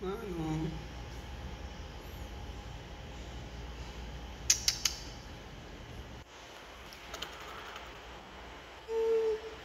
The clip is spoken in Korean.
만원 음.